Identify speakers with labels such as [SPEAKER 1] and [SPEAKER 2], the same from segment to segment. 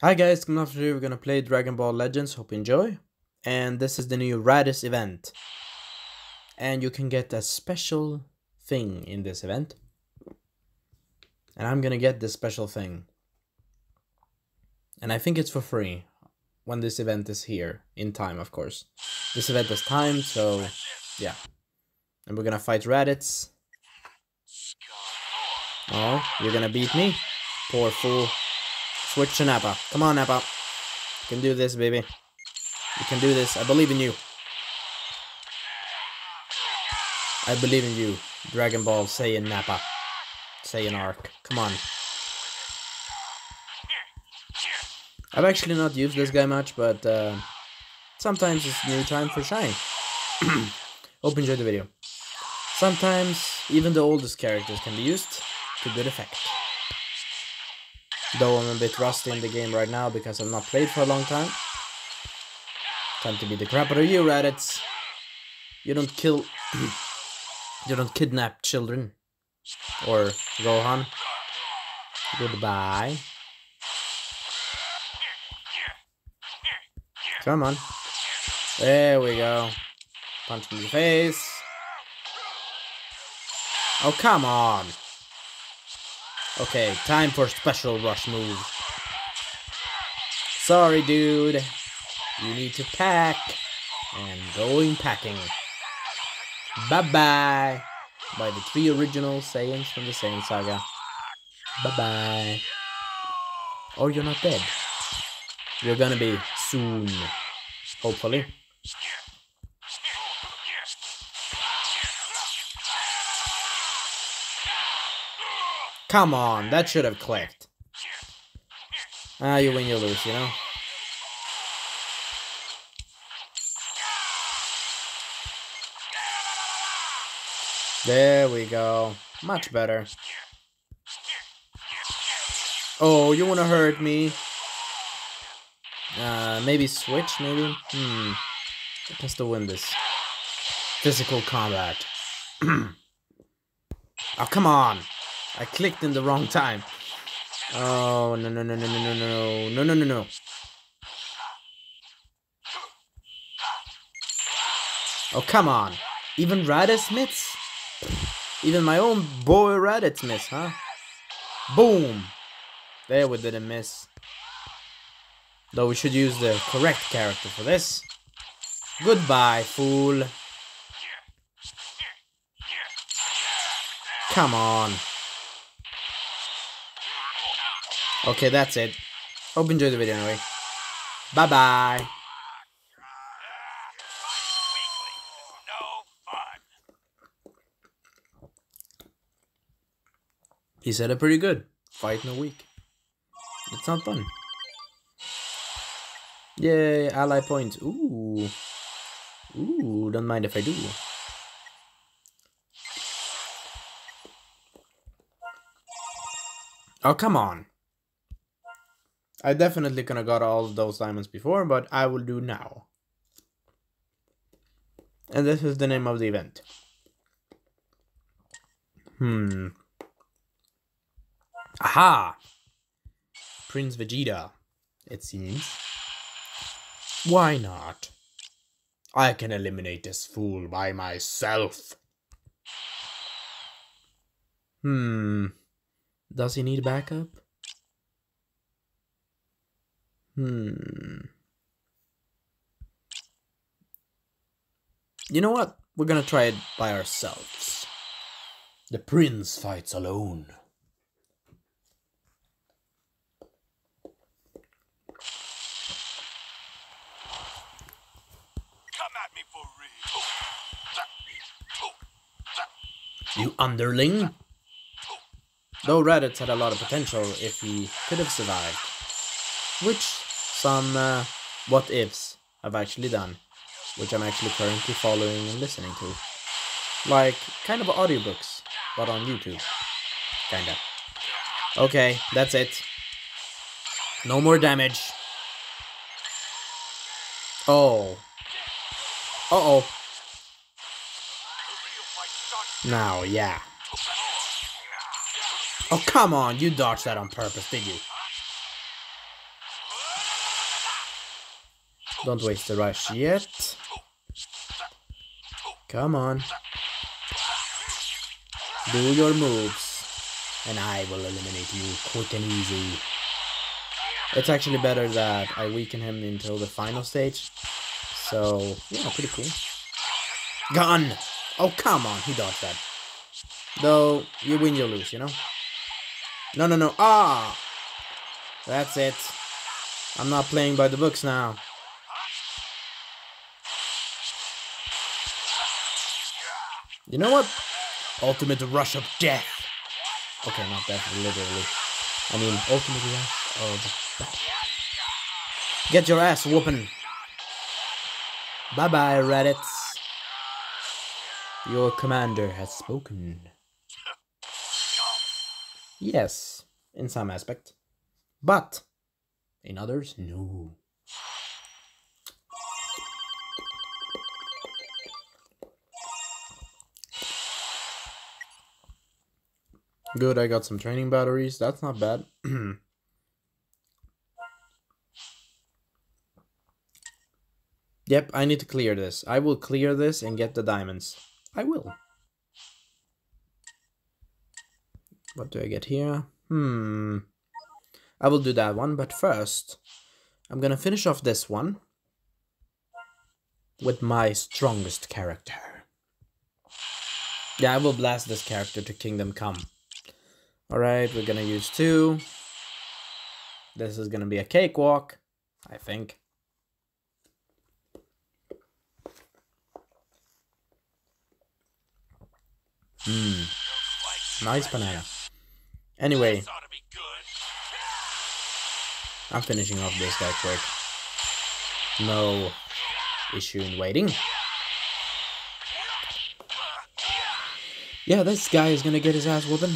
[SPEAKER 1] Hi guys, coming after here, we're gonna play Dragon Ball Legends, hope you enjoy. And this is the new Raditz event. And you can get a special thing in this event. And I'm gonna get this special thing. And I think it's for free when this event is here, in time of course. This event is timed, so yeah. And we're gonna fight Raditz. Oh, you're gonna beat me? Poor fool. Switch to Nappa. Come on, Nappa. You can do this, baby. You can do this. I believe in you. I believe in you. Dragon Ball, Saiyan Nappa. Saiyan Arc. Come on. I've actually not used this guy much, but uh, sometimes it's new time for Shine. Hope you enjoyed the video. Sometimes even the oldest characters can be used to good effect. Though I'm a bit rusty in the game right now because I've not played for a long time. Time to be the crap out of you, Raditz. You don't kill... you don't kidnap children. Or Gohan. Goodbye. Come on. There we go. Punch me in the face. Oh, come on. Okay, time for special rush move. Sorry, dude. You need to pack. And going packing. Bye-bye. By the three original Saiyans from the Saiyan Saga. Bye-bye. Or you're not dead. You're gonna be soon. Hopefully. Come on, that should have clicked. Ah, you win, you lose, you know? There we go. Much better. Oh, you wanna hurt me? Uh, maybe switch, maybe? Hmm. Just to win this. Physical combat. oh, come on! I clicked in the wrong time. Oh, no, no, no, no, no, no, no, no, no, no, no. Oh, come on. Even Raditz? Even my own boy Raditz miss, huh? Boom! There we didn't miss. Though we should use the correct character for this. Goodbye, fool. Come on. Okay, that's it. Hope you enjoyed the video anyway. Bye-bye. He said it pretty good. Fight in a week. It's not fun. Yay, ally points. Ooh. Ooh, don't mind if I do. Oh, come on. I definitely could have got all those diamonds before, but I will do now. And this is the name of the event. Hmm. Aha! Prince Vegeta, it seems. Why not? I can eliminate this fool by myself. Hmm. Does he need backup? Hmm. You know what? We're gonna try it by ourselves. The prince fights alone. You underling? Though Raditz had a lot of potential if he could have survived. Which some uh, what ifs I've actually done. Which I'm actually currently following and listening to. Like, kind of audiobooks, but on YouTube. Kinda. Okay, that's it. No more damage. Oh. Uh-oh. Now, yeah. Oh, come on. You dodged that on purpose, did you? Don't waste the rush yet. Come on. Do your moves. And I will eliminate you quick and easy. It's actually better that I weaken him until the final stage. So, yeah, pretty cool. Gun! Oh, come on, he dodged that. Though, you win, you lose, you know? No, no, no. Ah! That's it. I'm not playing by the books now. You know what? Ultimate rush of death. Okay, not death, literally. I mean, ultimate rush of death. Get your ass whooping. Bye bye, Raditz. Your commander has spoken. Yes, in some aspect. But in others, no. Good, I got some training batteries. That's not bad. yep, I need to clear this. I will clear this and get the diamonds. I will. What do I get here? Hmm. I will do that one, but first, I'm gonna finish off this one with my strongest character. Yeah, I will blast this character to Kingdom Come. Alright, we're gonna use two. This is gonna be a cakewalk, I think. Hmm. Nice banana. Anyway. I'm finishing off this guy quick. No issue in waiting. Yeah, this guy is gonna get his ass whooping.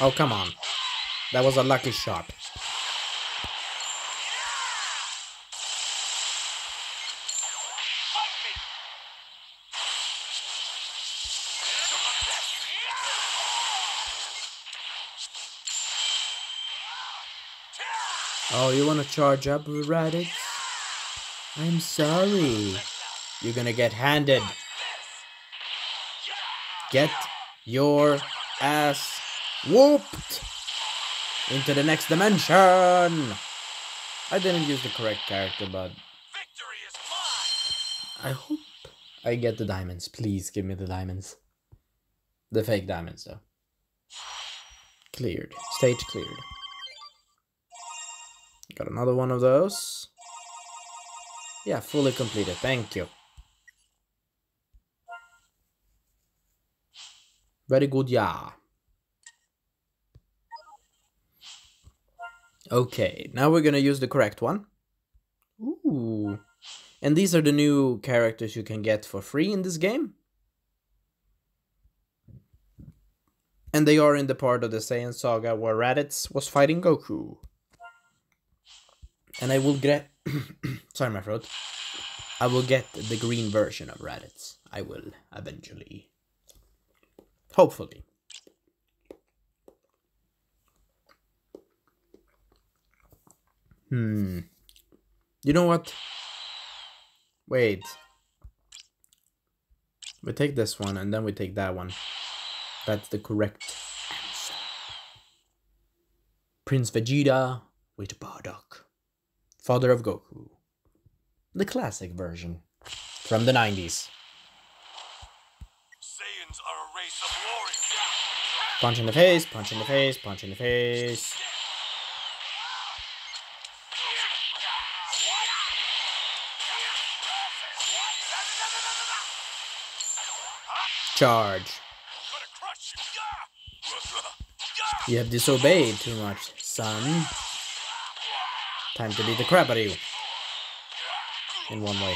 [SPEAKER 1] Oh, come on. That was a lucky shot. Oh, you wanna charge up, Raditz? I'm sorry. You're gonna get handed. Get your ass whooped into the next dimension. I didn't use the correct character, but I hope I get the diamonds. Please give me the diamonds. The fake diamonds, though. Cleared. Stage cleared. Got another one of those. Yeah, fully completed. Thank you. Very good, yeah. Okay, now we're gonna use the correct one. Ooh. And these are the new characters you can get for free in this game. And they are in the part of the Saiyan saga where Raditz was fighting Goku. And I will get... Sorry, my throat. I will get the green version of Raditz. I will, eventually. Hopefully. Hmm. You know what? Wait. We take this one and then we take that one. That's the correct answer. Prince Vegeta with Bardock. Father of Goku. The classic version. From the 90s. Punch in the face, punch in the face, punch in the face. Charge. You have disobeyed too much, son. Time to beat the crap out of you. In one way.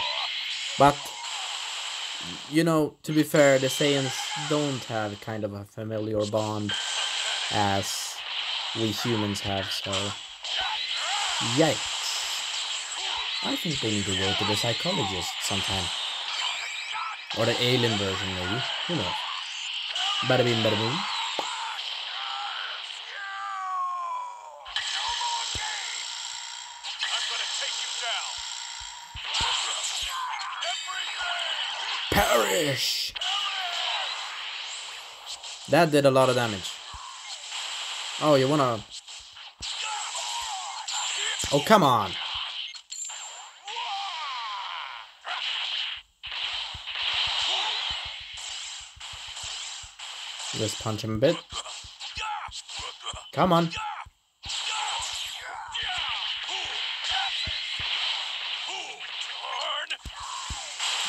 [SPEAKER 1] But, you know, to be fair, the Saiyans don't have kind of a familiar bond as we humans have, so... Yikes. I think they need to go to the psychologist sometime. Or the alien version, maybe. Who knows? Bada bing, bada boom. That did a lot of damage. Oh, you wanna... Oh, come on! Just punch him a bit. Come on.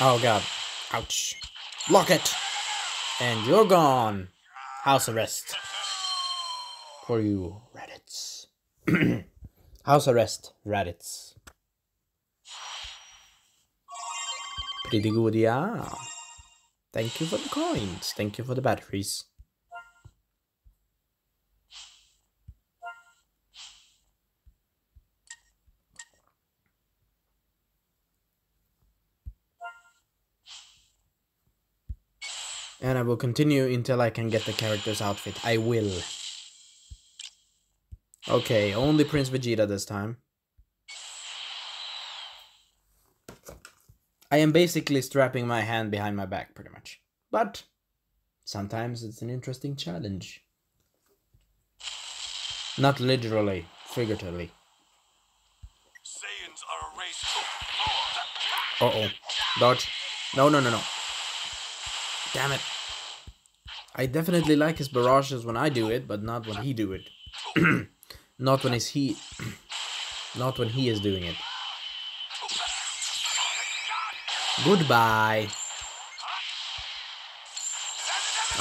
[SPEAKER 1] Oh god. Ouch. Lock it! And you're gone. House arrest. For you, Raditz. House arrest, Raditz. Pretty good, yeah. Thank you for the coins. Thank you for the batteries. I will continue until I can get the character's outfit. I will. Okay, only Prince Vegeta this time. I am basically strapping my hand behind my back, pretty much. But sometimes it's an interesting challenge. Not literally, figuratively.
[SPEAKER 2] Saiyans are a race.
[SPEAKER 1] Uh oh. Dodge. No, no, no, no. Damn it. I definitely like his barrages when I do it, but not when he do it. not when is he not when he is doing it. Goodbye.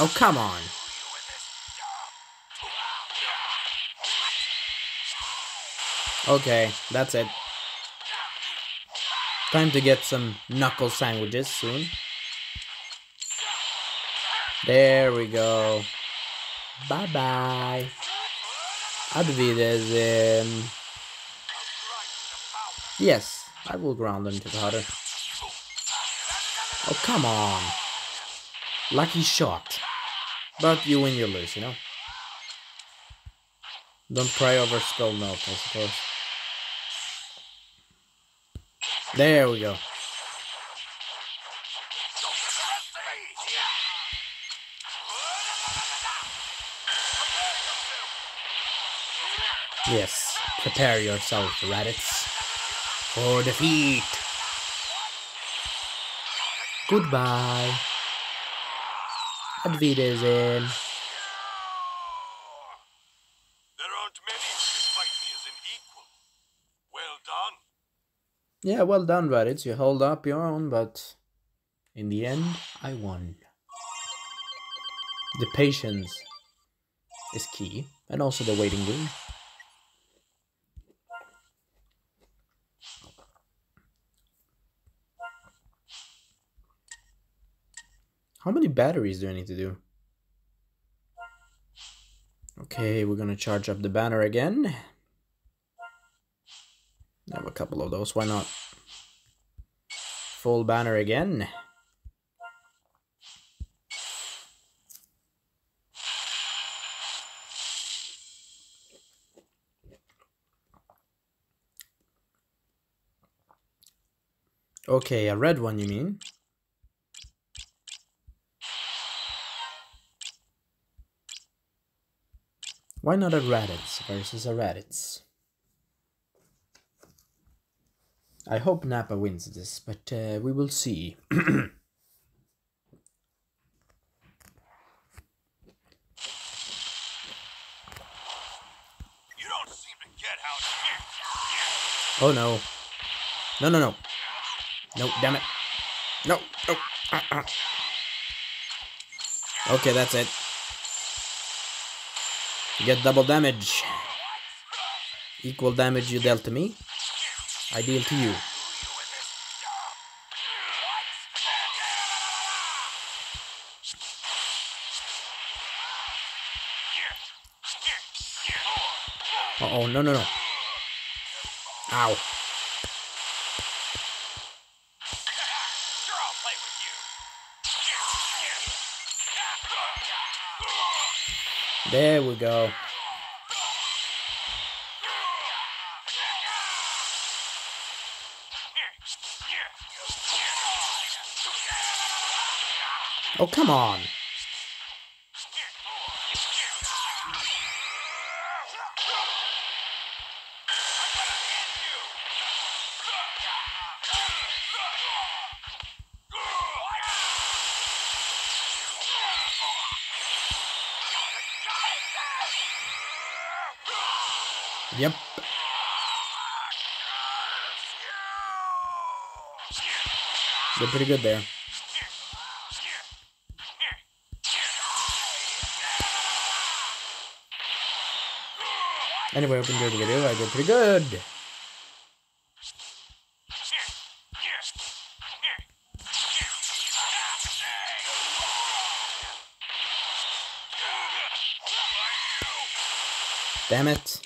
[SPEAKER 1] Oh, come on. Okay, that's it. Time to get some knuckle sandwiches soon. There we go. Bye bye. Auf Wiedersehen. Yes, I will ground them to powder. Oh, come on. Lucky shot. But you win, you lose, you know? Don't cry over spilled milk, I suppose. There we go. Yes, prepare yourself, Raditz, for defeat. Goodbye. Auf Wiedersehen.
[SPEAKER 2] There aren't many who can fight me as an equal. Well done.
[SPEAKER 1] Yeah, well done, Raditz. You held up your own, but in the end, I won. The patience is key, and also the waiting room. How many batteries do I need to do? Okay, we're gonna charge up the banner again. Have a couple of those, why not? Full banner again. Okay, a red one you mean? Why not a Raditz versus a Raditz? I hope Nappa wins this, but uh, we will see.
[SPEAKER 2] You don't seem to get how to
[SPEAKER 1] oh no. No, no, no. No, damn it. No, no. Uh, uh. Okay, that's it. You get double damage. Equal damage you dealt to me. I deal to you. Uh oh, no, no, no. Ow. There we go. Oh, come on. Did pretty good there. Anyway, hope you the video. I did pretty good. Damn it.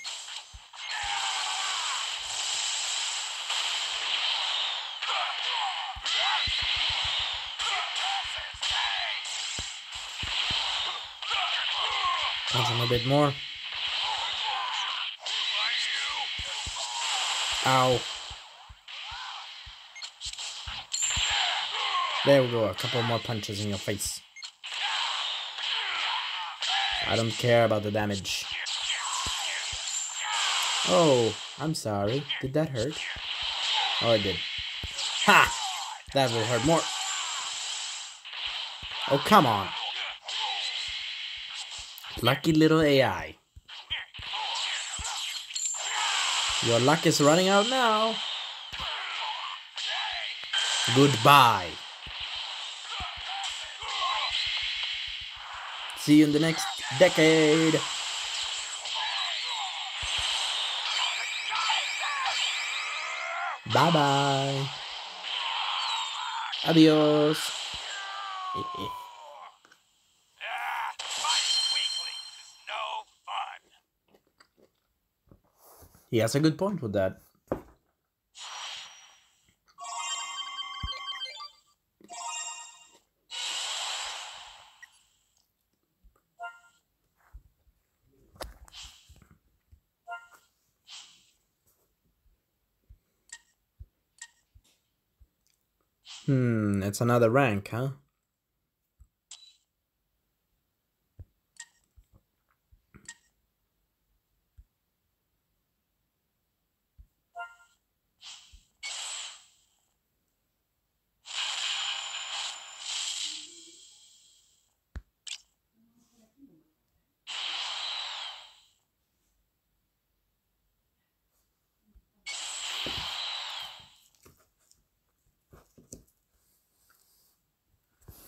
[SPEAKER 1] Bit more. Ow. There we go, a couple more punches in your face. I don't care about the damage. Oh, I'm sorry. Did that hurt? Oh, it did. Ha! That will hurt more. Oh, come on. Lucky little AI. Your luck is running out now. Goodbye. See you in the next decade. Bye bye. Adios.
[SPEAKER 2] Fighting weaklings is no fun.
[SPEAKER 1] He has a good point with that. Hmm, it's another rank, huh?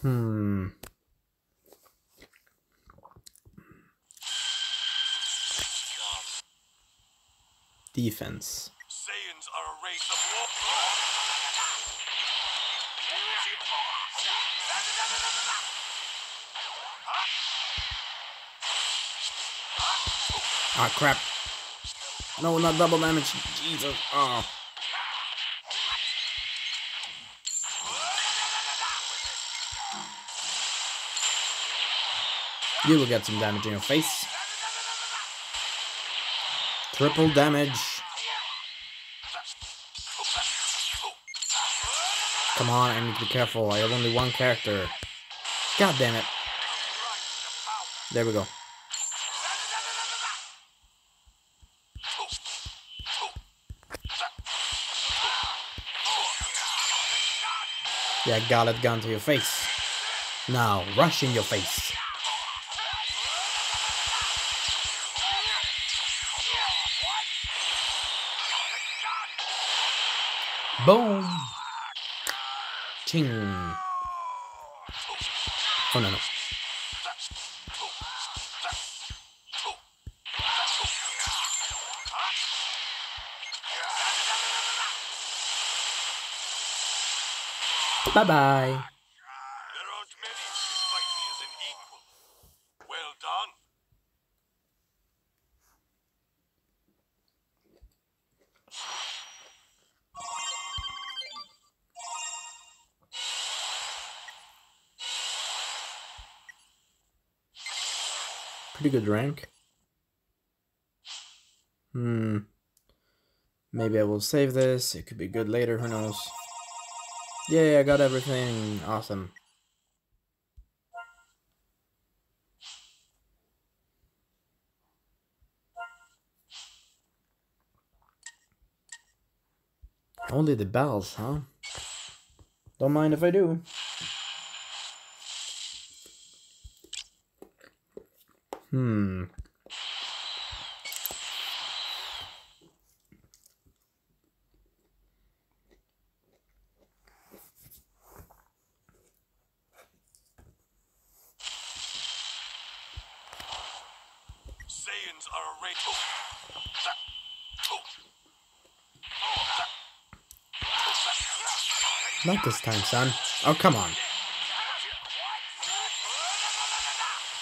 [SPEAKER 1] Hmm. Defense.
[SPEAKER 2] Saiyans are a race of war.
[SPEAKER 1] Ah, crap. No, double damage. Jesus. Oh. You will get some damage in your face. Triple damage. Come on, I need to be careful. I have only one character. God damn it. There we go. Yeah, Galick gun to your face. Now, rush in your face. Boom! Ching! Oh no, no.
[SPEAKER 2] Well done.
[SPEAKER 1] Pretty good rank. Hmm. Maybe I will save this. It could be good later, who knows. Yay, I got everything. Awesome. Only the bells, huh? Don't mind if I do. Hmm.
[SPEAKER 2] Saiyans are a race.
[SPEAKER 1] Not this time, son. Oh, come on.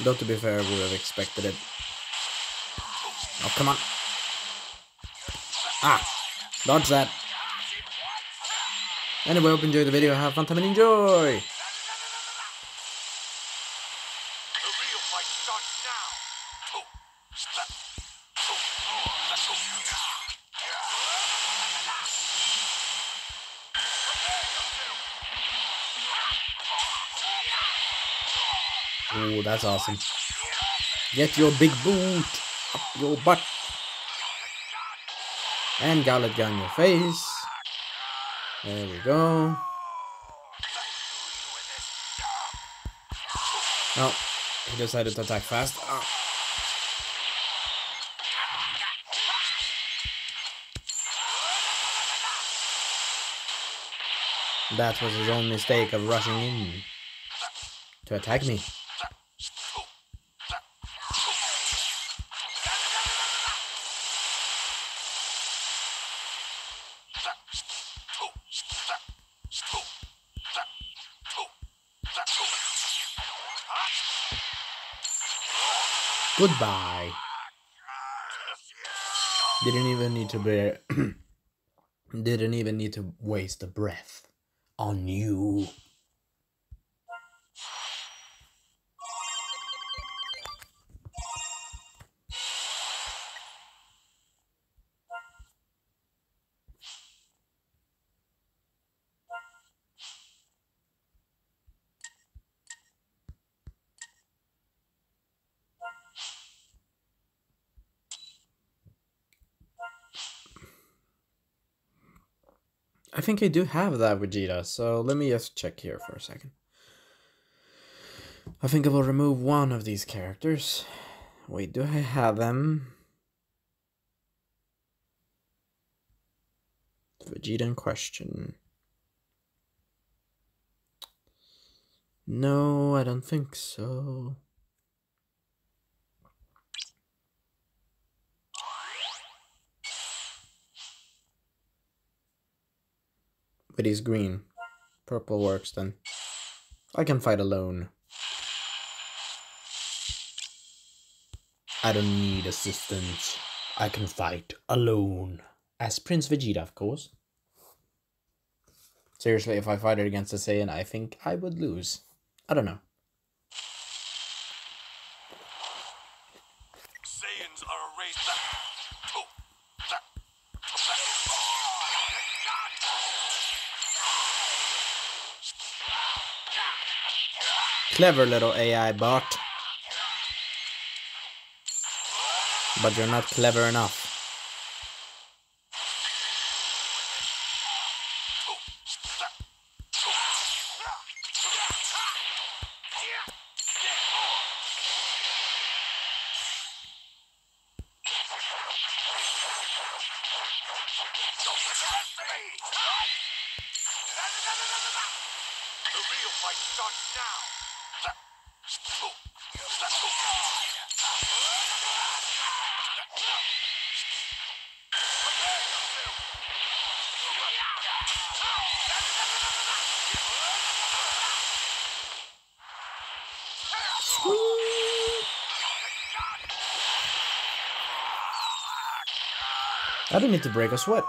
[SPEAKER 1] Though to be fair, I would have expected it. Oh, come on. Ah! Dodge that. Anyway, hope you enjoyed the video. Have fun time and enjoy! That's awesome. Get your big boot up your butt. And Galick gun your face. There we go. Oh, he decided to attack fast. Oh. That was his own mistake of rushing in to attack me. Goodbye. Didn't even need to be. didn't even need to waste a breath on you. Think I do have that Vegeta, so let me just check here for a second. I think I will remove one of these characters. Wait, do I have them? Vegeta in question. No, I don't think so. But he's green. Purple works then. I can fight alone. I don't need assistance. I can fight alone. As Prince Vegeta, of course. Seriously, if I fight it against a Saiyan, I think I would lose. I don't know. Clever little AI bot. But you're not clever enough. I don't need to break a sweat.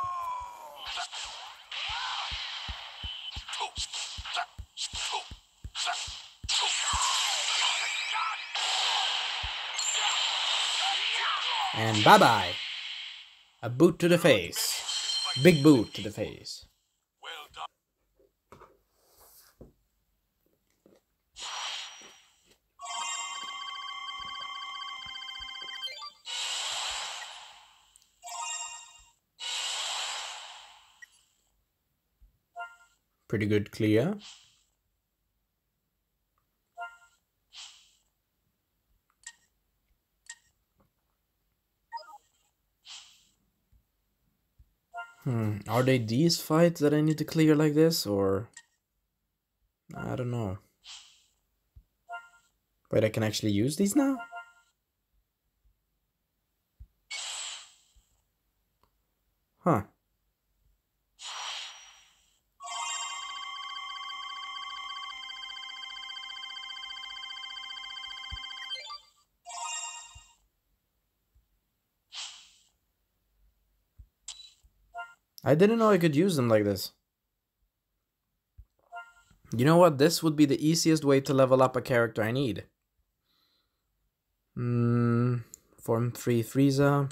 [SPEAKER 1] And bye bye. A boot to the face. Big boot to the face. Pretty good clear. Hmm, are they these fights that I need to clear like this, or... I don't know. Wait, I can actually use these now? Huh. I didn't know I could use them like this. You know what? This would be the easiest way to level up a character I need. Hmm. Form 3 Frieza.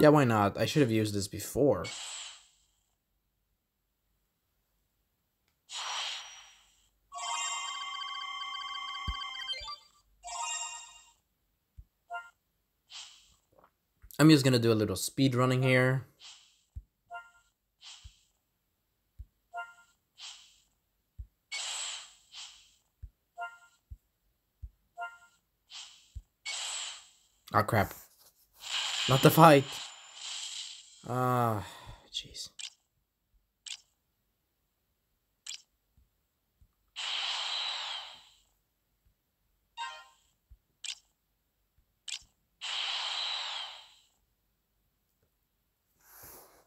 [SPEAKER 1] Yeah, why not? I should have used this before. I'm just gonna do a little speed running here. Oh crap. Not the fight. Ah, jeez.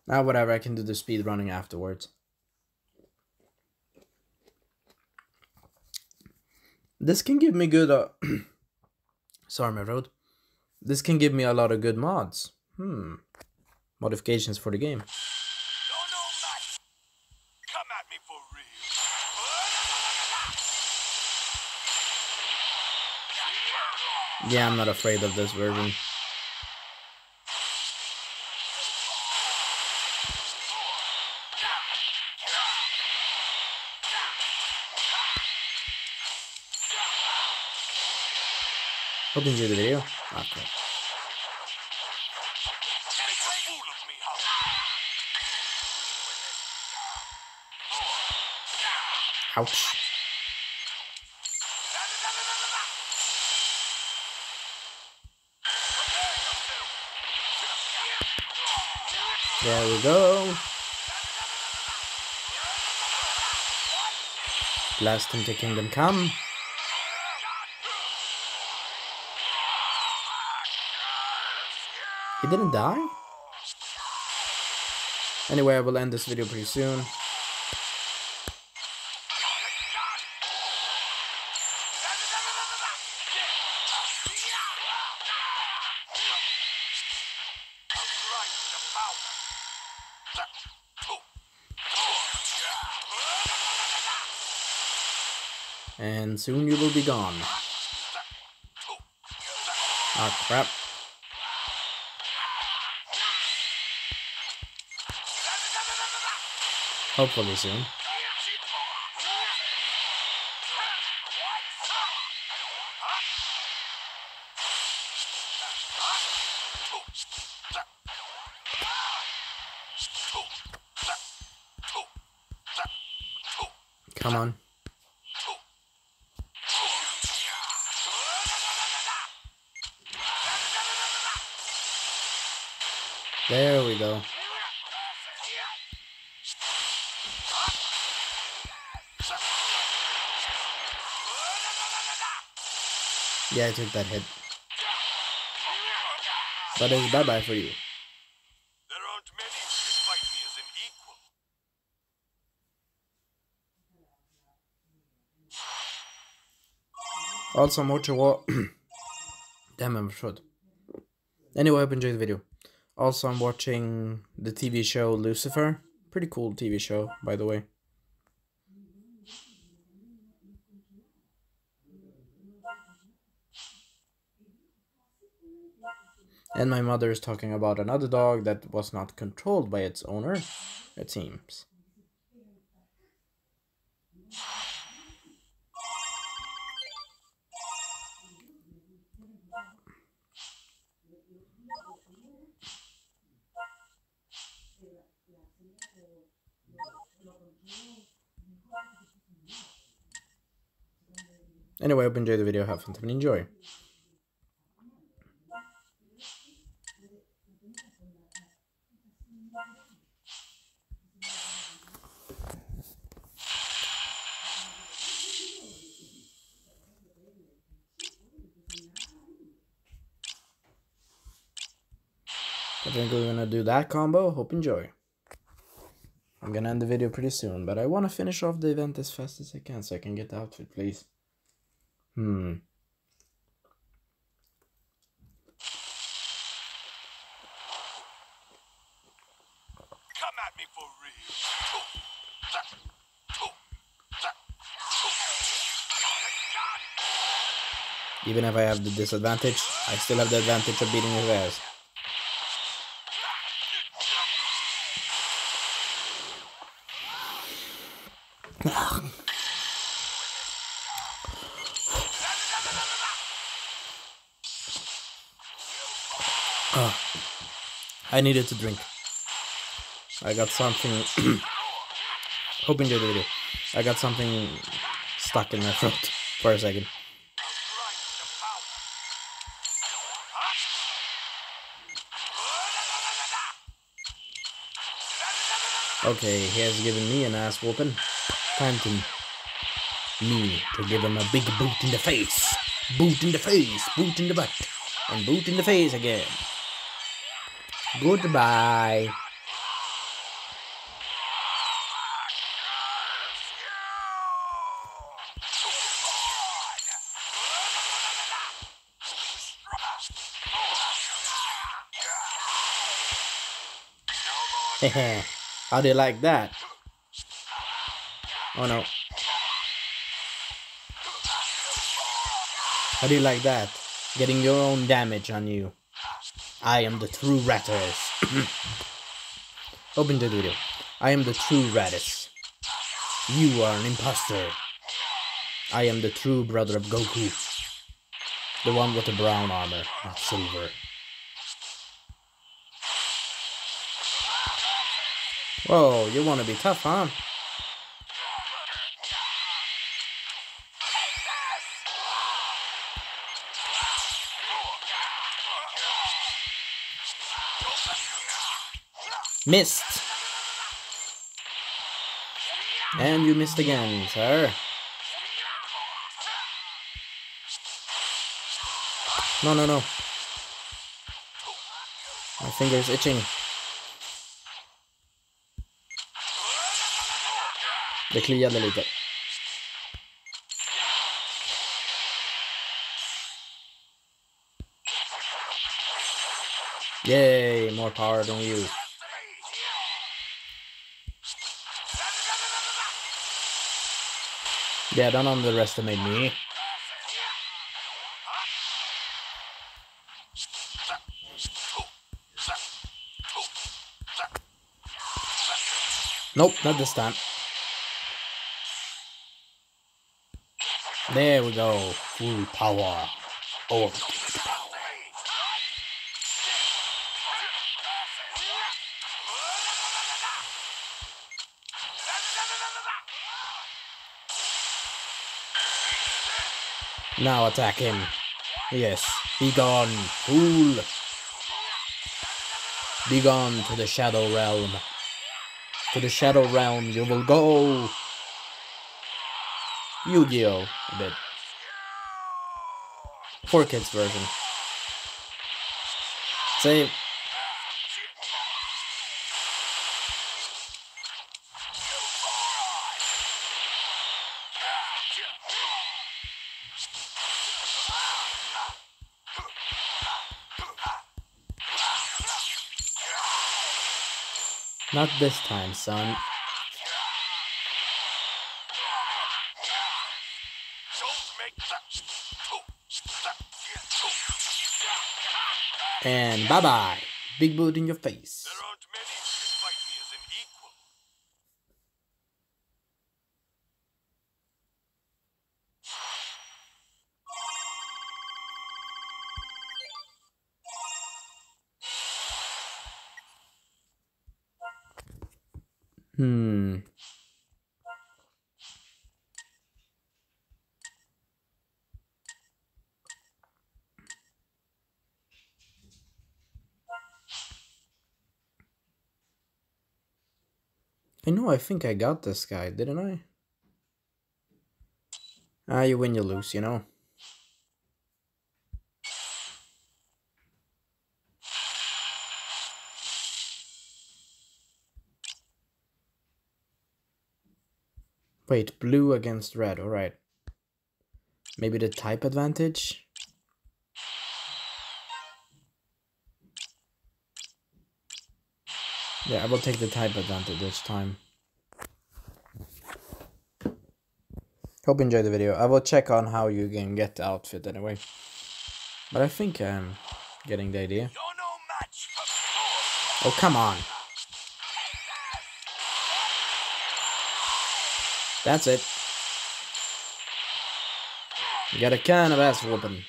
[SPEAKER 1] Ah, whatever, I can do the speed running afterwards. This can give me good, uh, sorry my road. This can give me a lot of good mods. Hmm. Modifications for the game.
[SPEAKER 2] No, no, Matt. Come at me for real.
[SPEAKER 1] Yeah, I'm not afraid of this version. Hope you enjoyed the video. Ouch. There we go. Blast him to Kingdom Come. He didn't die? Anyway, I will end this video pretty soon. And soon you will be gone. Ah, crap. Hopefully soon. Come on. There we go. Yeah, I took that hit. But it's bye bye for you.
[SPEAKER 2] There aren't many who can fight me as an equal.
[SPEAKER 1] Also, I'm watching what. Damn, I'm short. Anyway, I hope you enjoyed the video. Also, I'm watching the TV show Lucifer. Pretty cool TV show, by the way. And my mother is talking about another dog that was not controlled by its owner, it seems. Anyway, I hope you enjoyed the video. Have fun and enjoy. Think we're gonna do that combo. Hope you enjoy. I'm gonna end the video pretty soon, but I wanna finish off the event as fast as I can so I can get the outfit, please. Hmm.
[SPEAKER 2] Come at me for real.
[SPEAKER 1] Even if I have the disadvantage, I still have the advantage of beating his ass. Ah. I needed to drink. I got something. Enjoyed the video. I got something stuck in my throat for a second. Okay, he has given me an ass whooping. Time to me to give him a big boot in the face. Boot in the face, boot in the butt, and boot in the face again. Goodbye. How do you like that? Oh no. How do you like that? Getting your own damage on you. I am the true Raditz. Hmm. Open the video. I am the true Raditz. You are an imposter. I am the true brother of Goku. The one with the brown armor, not silver. Whoa, you want to be tough, huh? Missed. And you missed again, sir. No, no, no. My finger's itching. Det kliade lite. Yay, more power than you. Yeah, don't underestimate me. Nope, not this time. There we go. Full power. Oh, Now attack him. Yes, be gone, fool. Be gone to the Shadow Realm. To the Shadow Realm you will go. Yu-Gi-Oh! a bit. Poor kids version. Same. Not this time, son. And bye-bye. Big boot in your face. I think I got this guy, didn't I? Ah, you win, you lose, you know? Wait, blue against red, alright. Maybe the type advantage? Yeah, I will take the type advantage this time. Hope you enjoyed the video. I will check on how you can get the outfit anyway. But I think I'm getting the idea.
[SPEAKER 2] You're no match for
[SPEAKER 1] Oh, come on. That's it. You got a can of ass whooping.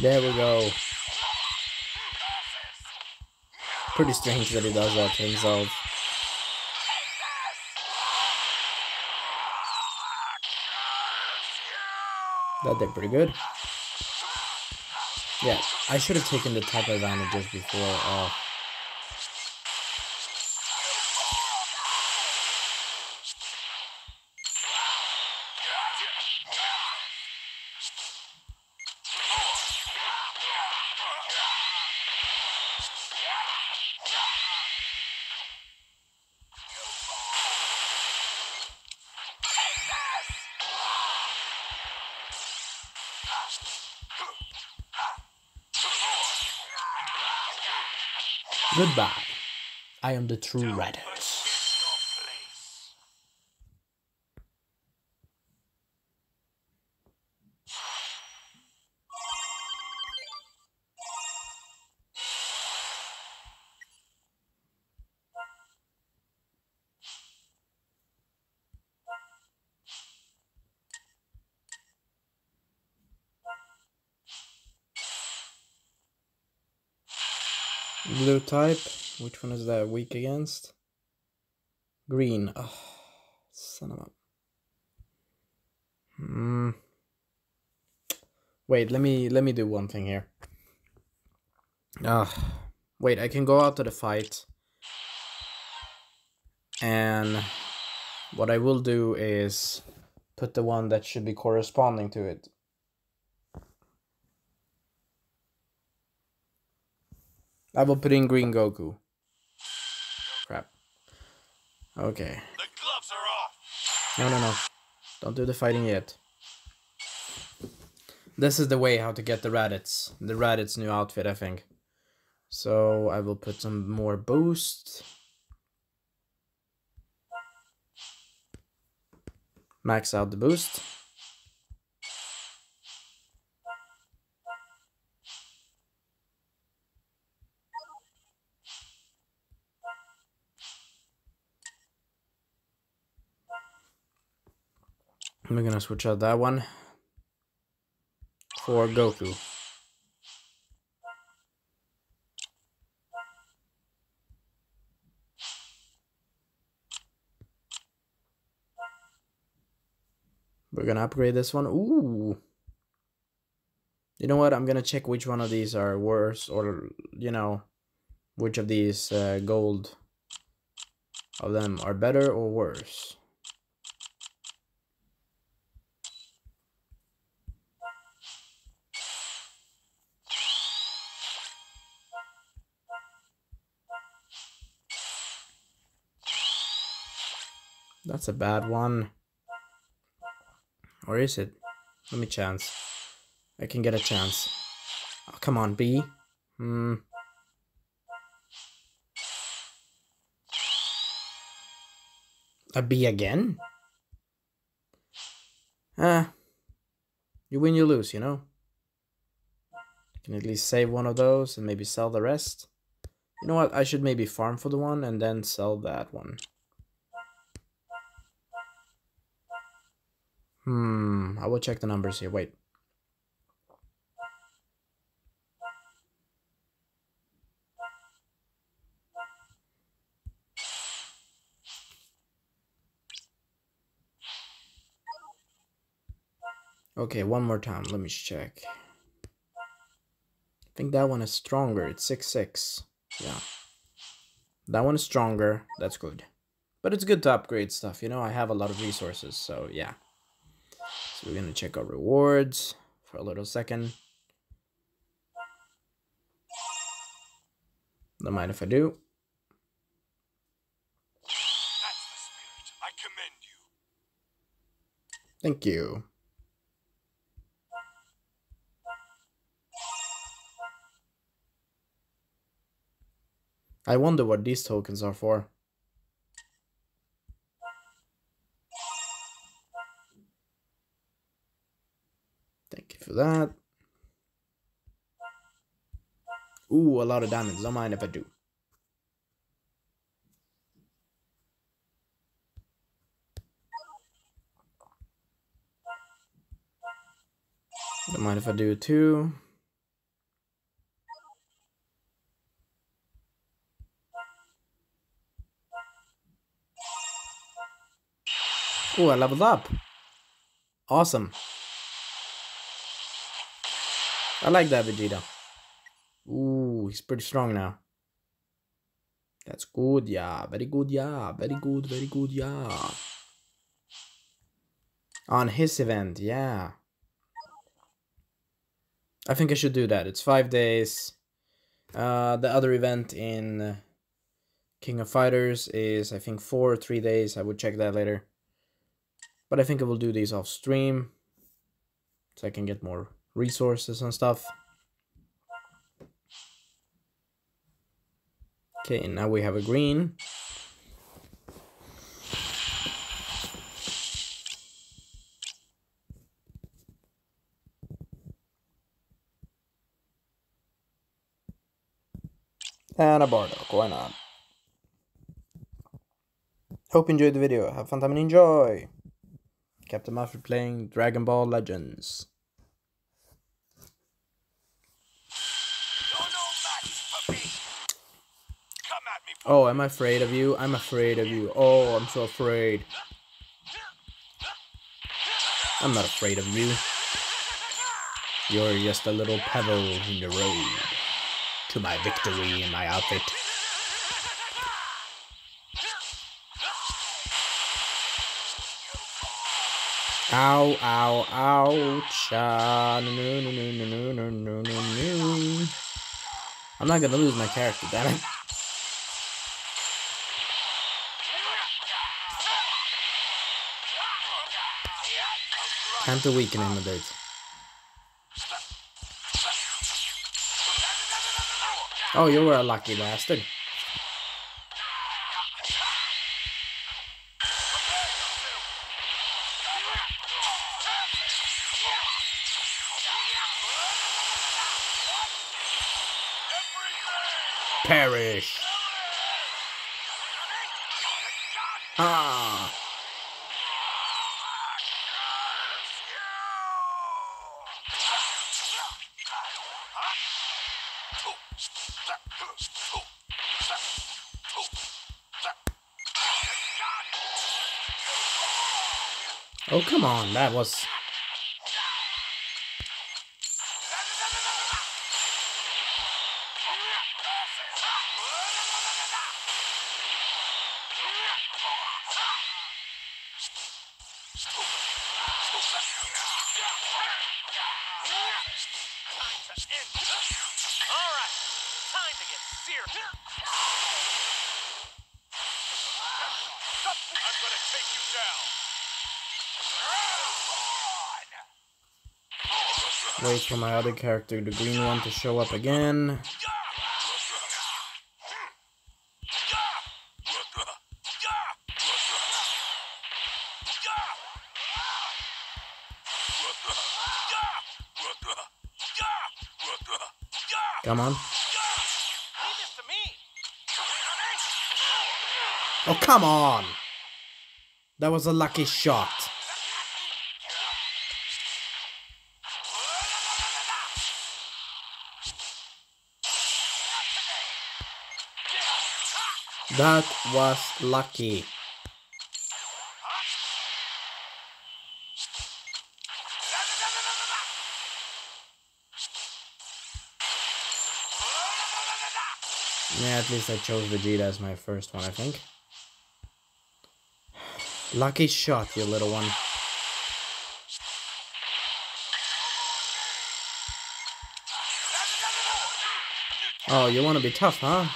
[SPEAKER 1] There we go. Pretty strange that he does that to himself. That did pretty good. Yeah, I should have taken the type advantages before. Uh, goodbye. I am the true Red
[SPEAKER 2] Forget your place.
[SPEAKER 1] Blue type. Which one is that weak against? Green. Oh, son of a. Hmm. Wait, let me let me do one thing here. Ah, wait. I can go out to the fight, and what I will do is put the one that should be corresponding to it. I will put in Green Goku. Crap. Okay.
[SPEAKER 2] The gloves are off.
[SPEAKER 1] No, no, no. Don't do the fighting yet. This is the way how to get the Raditz. The Raditz new outfit, I think. So I will put some more boost. Max out the boost. We're gonna switch out that one for Goku. We're gonna upgrade this one. Ooh. You know what? I'm gonna check which one of these are worse, or you know, which of these uh, gold of them are better or worse. That's a bad one. Or is it? Let me chance. I can get a chance. Oh, come on, B. Hmm. A B again? Ah. You win, you lose, you know? Can at least save one of those and maybe sell the rest. You know what? I should maybe farm for the one and then sell that one. Hmm, I will check the numbers here. Wait. Okay, one more time. Let me check. I think that one is stronger. It's 6 6. Yeah. That one is stronger. That's good. But it's good to upgrade stuff. You know, I have a lot of resources. So, yeah. So, we're going to check our rewards for a little second. Don't mind if I do.
[SPEAKER 2] I commend you.
[SPEAKER 1] Thank you. I wonder what these tokens are for. For that. Ooh, a lot of diamonds. Don't mind if I do. Don't mind if I do too. Ooh, I leveled up. Awesome. I like that Vegeta. Ooh, he's pretty strong now. That's good, yeah. Very good, yeah. Very good, very good, yeah. On his event, yeah. I think I should do that. It's five days. Uh, the other event in King of Fighters is, I think, four or three days. I would check that later. But I think I will do these off stream. So I can get more resources and stuff. Okay, now we have a green. And a Bardock, why not? Hope you enjoyed the video. Have fun time and enjoy! Captain Malfert playing Dragon Ball Legends.
[SPEAKER 2] You're no match for me. Come at me.
[SPEAKER 1] Oh, am I afraid of you? I'm afraid of you. Oh, I'm so afraid. I'm not afraid of you. You're just a little pebble in the road to my victory in my outfit. Ow, ow, ouch. No, no, no, no, no, no, no, no. I'm not gonna lose my character, damn it. Time to weaken him a bit. Oh, you were a lucky bastard. On. That was... for my other character, the green one, to show up again. Come on. Oh, come on! That was a lucky shot. That was lucky. Yeah, at least I chose Vegeta as my first one, I think. Lucky shot, you little one. Oh, you want to be tough, huh?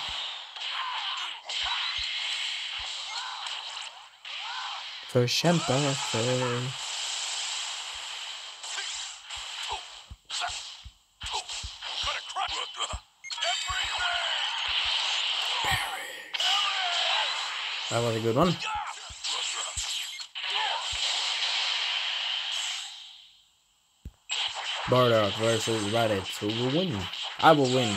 [SPEAKER 1] That was a good one. Bardock versus Raditz. Who will win? I will win.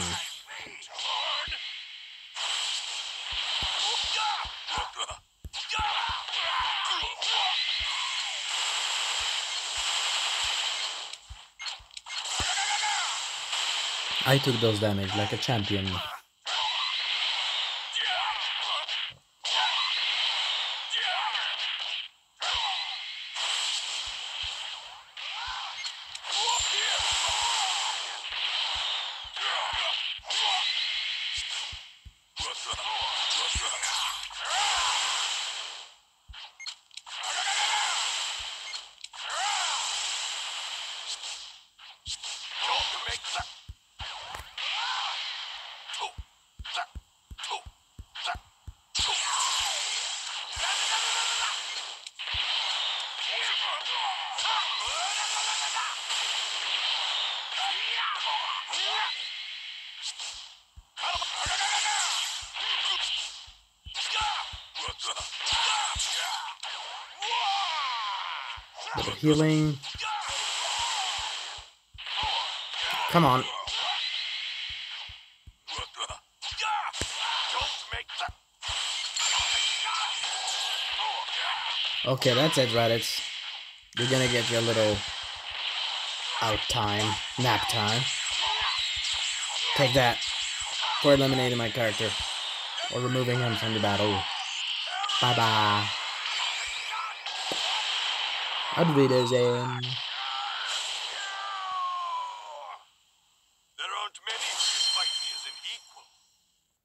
[SPEAKER 1] I took those damage like a champion. Healing. Come on. Okay, that's it, Raditz. You're gonna get your little out time, nap time. Take that for eliminating my character or removing him from the battle. Bye bye. Auf Wiedersehen.
[SPEAKER 2] There aren't many who can fight me as an equal.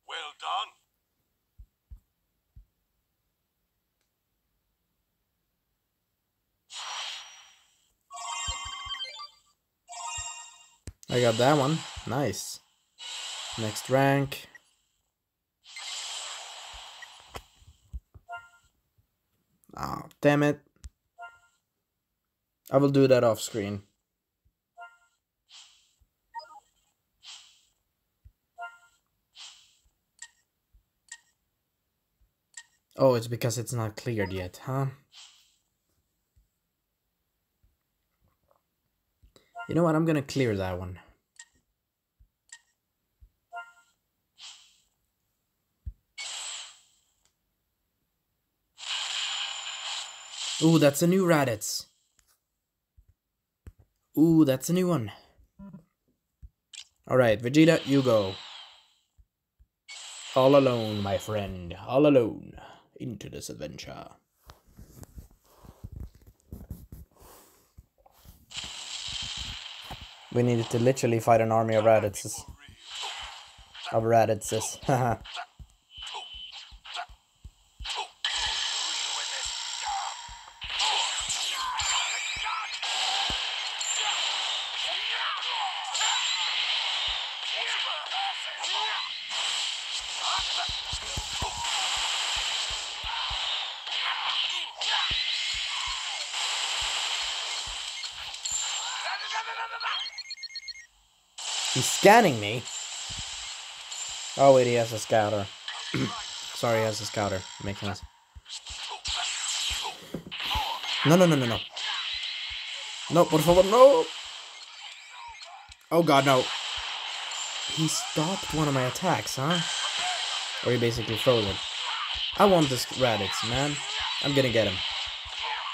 [SPEAKER 2] Well done.
[SPEAKER 1] I got that one. Nice. Next rank. Oh, damn it. I will do that off screen. Oh, it's because it's not cleared yet, huh? You know what? I'm gonna clear that one. Ooh, that's a new Raditz. Ooh, that's a new one. Alright, Vegeta, you go. All alone, my friend. All alone. Into this adventure. We needed to literally fight an army of Raditzes. Of Raditzes. Haha. Scanning me. Oh wait, he has a scouter. Sorry, he has a scouter. Making sense. No, no, no, no, no. No, por favor, no. Oh god, no. He stopped one of my attacks, huh? Or he basically froze it. I want this Raditz, man. I'm gonna get him.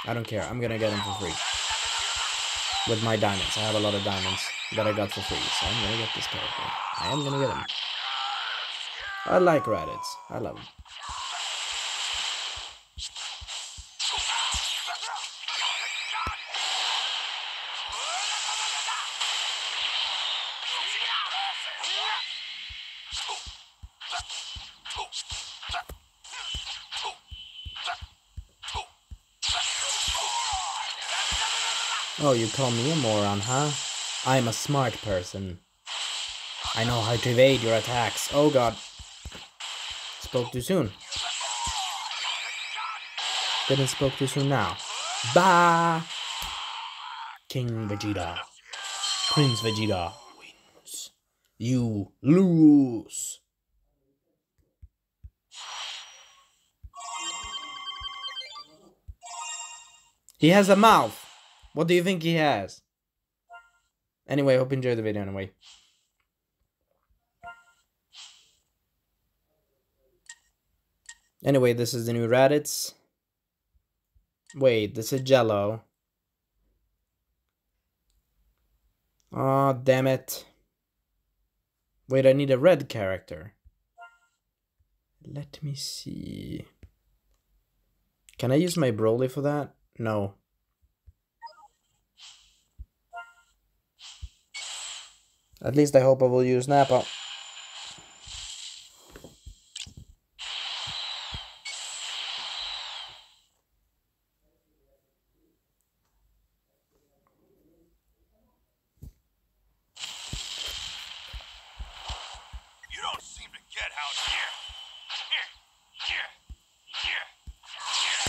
[SPEAKER 1] I don't care. I'm gonna get him for free. With my diamonds. I have a lot of diamonds that I got for free. So I'm gonna get this character. I am gonna get him. I like Raditz. I love him. Oh, you call me a moron, huh? I'm a smart person. I know how to evade your attacks. Oh god. Spoke too soon. Didn't spoke too soon now. Bah! King Vegeta. Prince Vegeta wins. You lose. He has a mouth. What do you think he has? Anyway, hope you enjoyed the video anyway. Anyway, this is the new Raditz. Wait, this is Jello. Aw, oh, damn it. Wait, I need a red character. Let me see. Can I use my Broly for that? No. At least I hope I will use Nappa.
[SPEAKER 2] You don't seem to get how it's here. Here, here, here, here.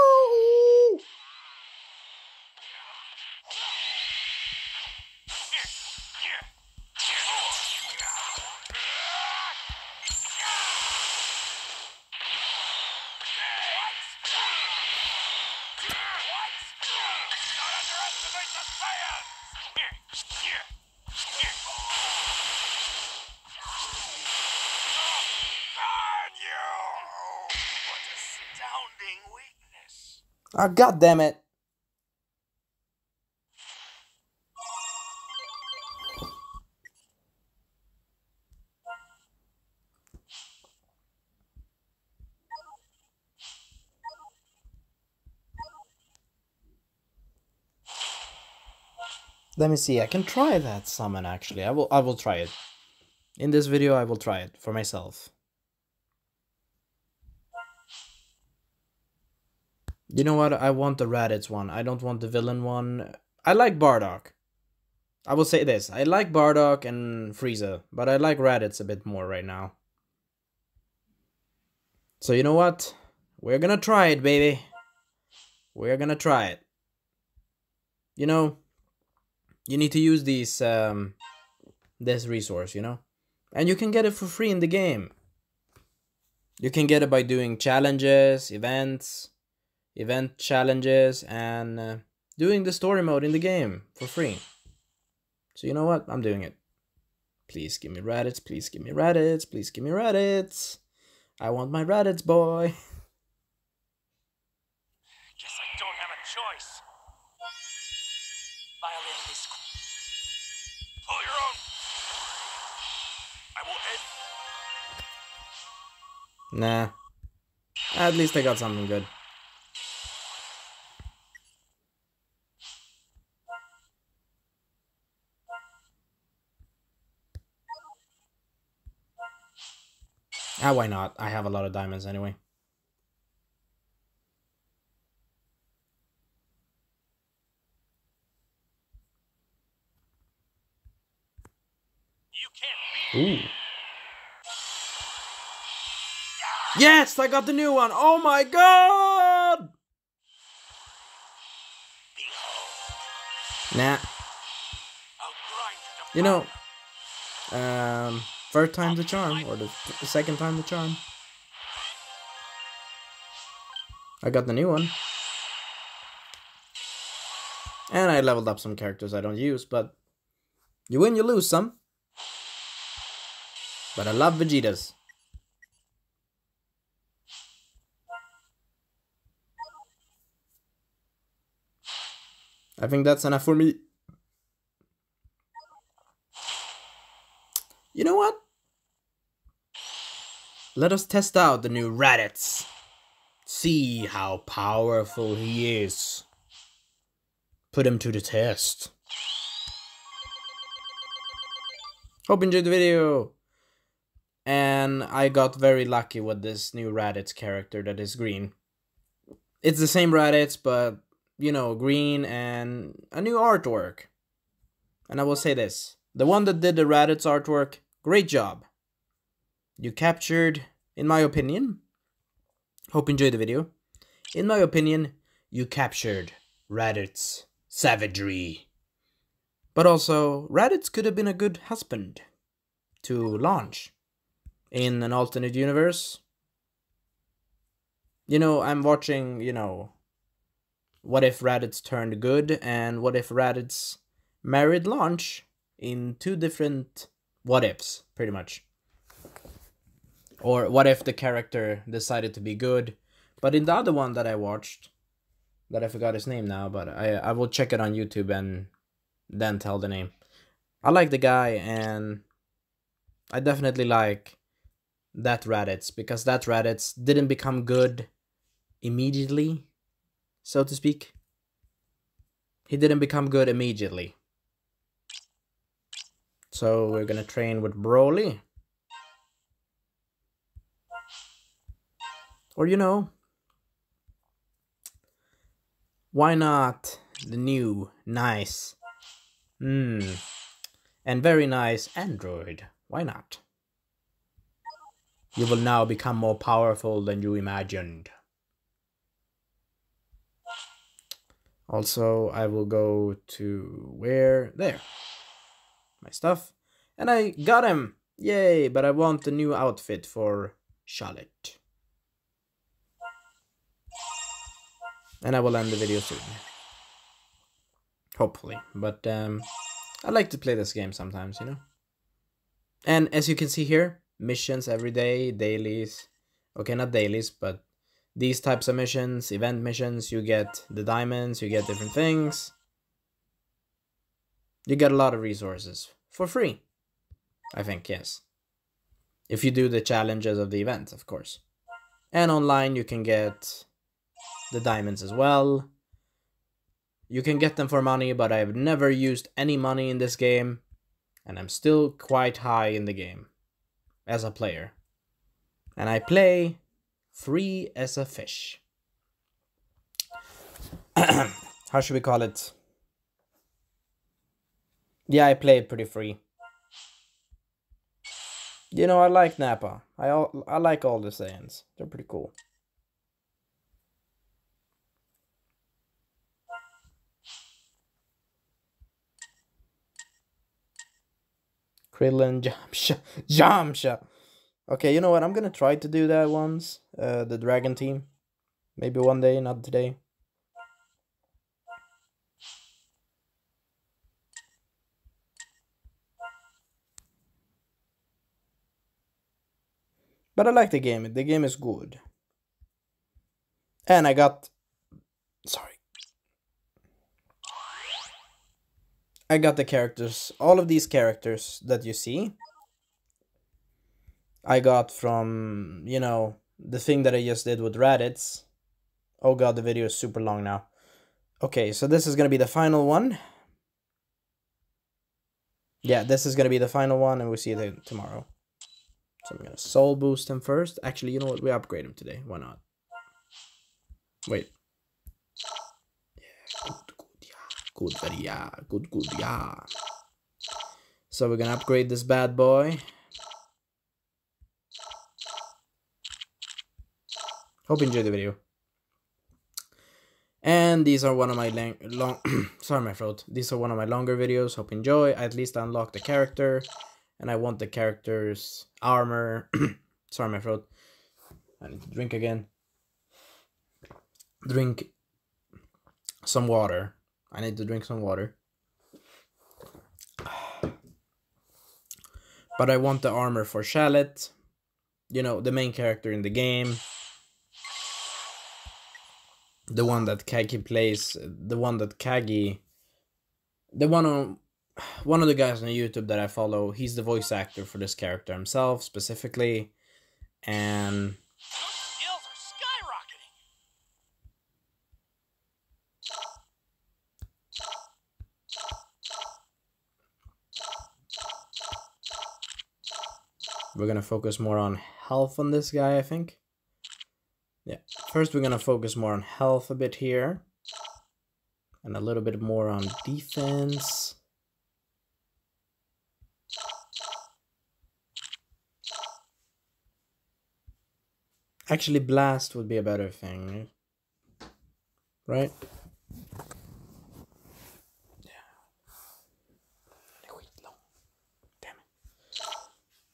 [SPEAKER 1] Ah, god damn it. Let me see. I can try that summon actually. I will I will try it. In this video I will try it for myself. You know what? I want the Raditz one. I don't want the villain one. I like Bardock. I will say this. I like Bardock and Frieza, but I like Raditz a bit more right now. So you know what? We're gonna try it, baby. We're gonna try it. You know, you need to use these um this resource, you know? And you can get it for free in the game. You can get it by doing challenges, events, event challenges, and uh, doing the story mode in the game for free. So you know what? I'm doing it. Please give me Raditz, please give me Raditz, please give me Raditz. I want my Raditz boy.
[SPEAKER 2] Guess I don't have a choice. Violating this. Pull your own. I will end.
[SPEAKER 1] Nah. At least I got something good. Ah, why not? I have a lot of diamonds anyway.
[SPEAKER 2] You can't beat
[SPEAKER 1] Ooh. Yes, I got the new one. Oh my god! Nah,
[SPEAKER 2] you
[SPEAKER 1] you know, um, third time the charm, or the, the second time the charm. I got the new one. And I leveled up some characters I don't use, but you win, you lose some. But I love Vegeta's. I think that's enough for me. You know what? Let us test out the new Raditz. See how powerful he is. Put him to the test. Hope you enjoyed the video. And I got very lucky with this new Raditz character that is green. It's the same Raditz, but, you know, green and a new artwork. And I will say this. The one that did the Raditz artwork, great job. You captured, in my opinion, hope you enjoyed the video. In my opinion, you captured Raditz savagery. But also, Raditz could have been a good husband to launch in an alternate universe. You know, I'm watching, you know, what if Raditz turned good and what if Raditz married Launch in two different what ifs, pretty much. Or what if the character decided to be good? But in the other one that I watched, that I forgot his name now, but I I will check it on YouTube and then tell the name. I like the guy and I definitely like that Raditz because that Raditz didn't become good immediately, so to speak. He didn't become good immediately. So we're gonna train with Broly. Or you know, why not the new, nice, hmm, and very nice Android? Why not? You will now become more powerful than you imagined. Also, I will go to where? There. My stuff. And I got him! Yay! But I want a new outfit for Charlotte. And I will end the video soon. Hopefully. But um, I like to play this game sometimes, you know? And as you can see here, missions every day, dailies. Okay, not dailies, but these types of missions, event missions, you get the diamonds, you get different things. You get a lot of resources for free. I think, yes. If you do the challenges of the event, of course. And online you can get the diamonds as well. You can get them for money, but I've never used any money in this game. And I'm still quite high in the game as a player. And I play free as a fish. How should we call it? Yeah, I play it pretty free. You know, I like Nappa. I all, I like all the Saiyans. They're pretty cool. Krillin, Jamsha, Jamsha. Okay, you know what? I'm gonna try to do that once. Uh, the Dragon Team. Maybe one day, not today. But I like the game. The game is good. And I got... Sorry. I got the characters. All of these characters that you see. I got from, you know, the thing that I just did with Raditz. Oh god, the video is super long now. Okay, so this is to be the final one. Yeah, this is to be the final one, and we'll see you tomorrow. So I'm to soul boost him first. Actually, you know what? We upgrade him today. Why not? Wait. Yeah, good, good, yeah. Good, very, yeah. Good, good, yeah. So we're to upgrade this bad boy. Hope you enjoyed the video. And these are one of my lang- long, sorry my throat. These are one of my longer videos. Hope you enjoy. I at least unlock the character, and I want the character's armor. sorry my throat. I need to drink again. Drink some water. I need to drink some water. But I want the armor for Shallot. You know, the main character in the game. The one that Kagi plays. The one that Kagi. The one on. One of the guys on YouTube that I follow, he's the voice actor for this character himself, specifically. And we're gonna focus more on health on this guy, I think. Yeah, first we're gonna focus more on health a bit here. And a little bit more on defense. Actually, blast would be a better thing. Right?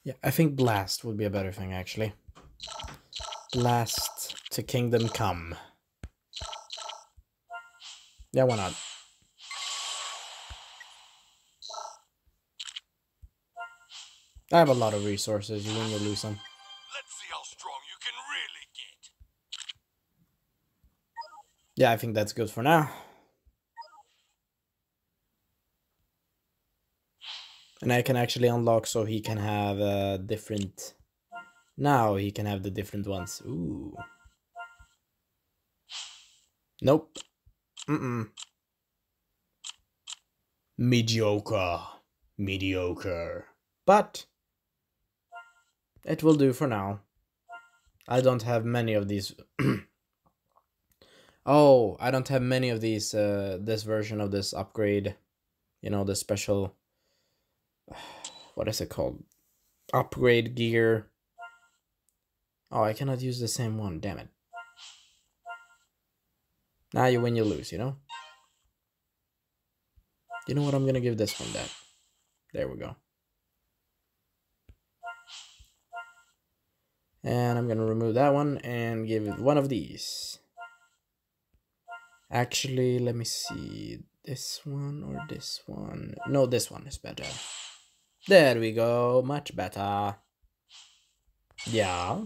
[SPEAKER 1] Yeah, I think blast would be a better thing actually. Blast to Kingdom Come. Yeah, why not? I have a lot of resources. You win, you lose some. Yeah, I think that's good for now. And I can actually unlock so he can have uh, different... Now he can have the different ones. Ooh. Nope. Mm-mm. Mediocre. Mediocre. But... It will do for now. I don't have many of these... Oh, I don't have many of these, uh, this version of this upgrade. You know, the special, what is it called? Upgrade gear. Oh, I cannot use the same one, damn it. Now you win, you lose, you know? You know what, I'm gonna give this one that. There we go. And I'm gonna remove that one and give it one of these. Actually, let me see. This one or this one? No, this one is better. There we go. Much better. Yeah.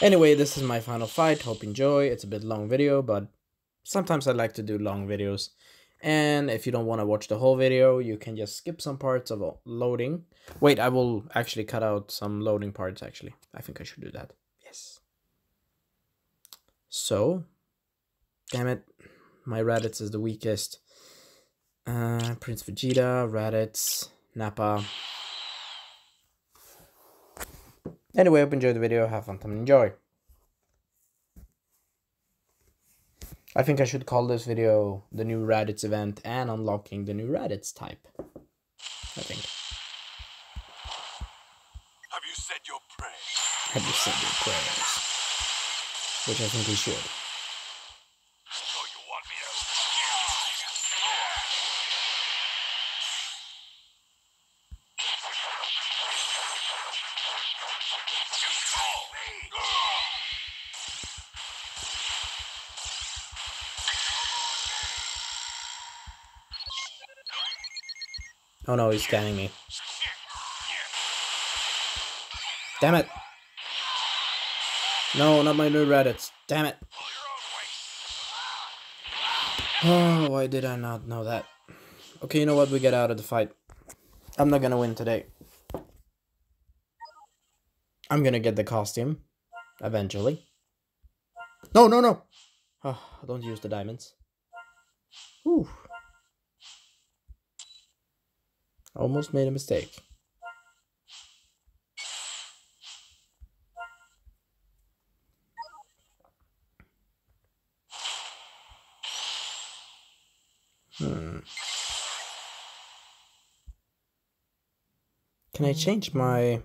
[SPEAKER 1] Anyway, this is my final fight. Hope you enjoy. It's a bit long video, but sometimes I like to do long videos. And if you don't want to watch the whole video, you can just skip some parts of loading. Wait, I will actually cut out some loading parts, actually. I think I should do that. Yes. So, Damn it. My Raditz is the weakest. Uh, Prince Vegeta, Raditz, Nappa. Anyway, hope you enjoyed the video. Have fun time and enjoy. I think I should call this video the new Raditz event and unlocking the new Raditz type. I think.
[SPEAKER 2] Have you said your prayers?
[SPEAKER 1] Have you said your prayers? Which I think we should. Oh no, he's scanning me. Damn it! No, not my new Raditz. Damn it! Oh, why did I not know that? Okay, you know what? We get out of the fight. I'm not gonna win today. I'm gonna get the costume. Eventually. No, no, no! Oh, don't use the diamonds. Whew. Almost made a mistake. Hmm. Can I change my...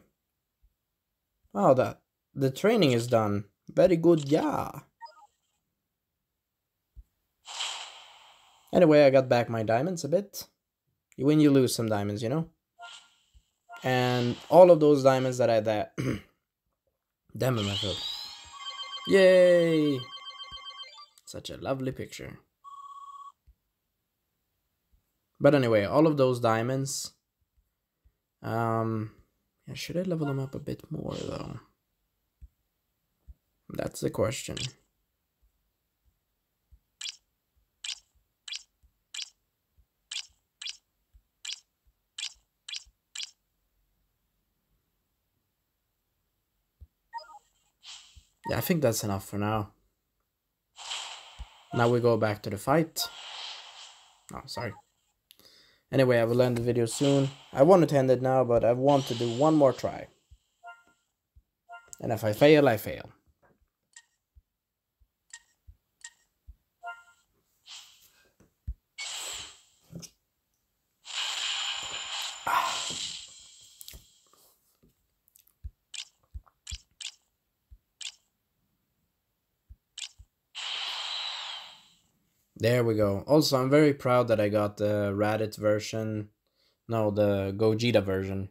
[SPEAKER 1] Oh, that... The training is done. Very good, yeah. Anyway, I got back my diamonds a bit. You win, you lose some diamonds, you know? And all of those diamonds that I that damn it, my foot. Yay! Such a lovely picture. But anyway, all of those diamonds. Um, yeah, should I level them up a bit more though? That's the question. Yeah, I think that's enough for now. Now we go back to the fight. Oh, sorry. Anyway, I will end the video soon. I wanted to end it now, but I want to do one more try. And if I fail, I fail. There we go. Also, I'm very proud that I got the Raditz version. No, the Gogeta version.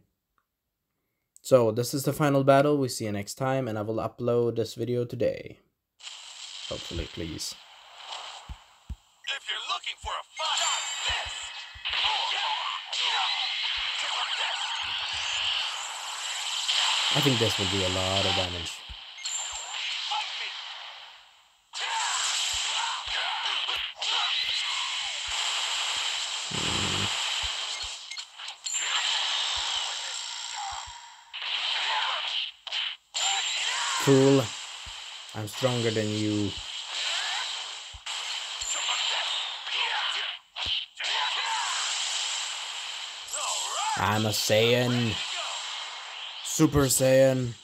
[SPEAKER 1] So, this is the final battle. We see you next time, and I will upload this video today. Hopefully, please.
[SPEAKER 2] If you're looking for a fight, this.
[SPEAKER 1] I think this will do a lot of damage.
[SPEAKER 2] Fight me.
[SPEAKER 1] Fool. I'm stronger than you. I'm a Saiyan. Super Saiyan.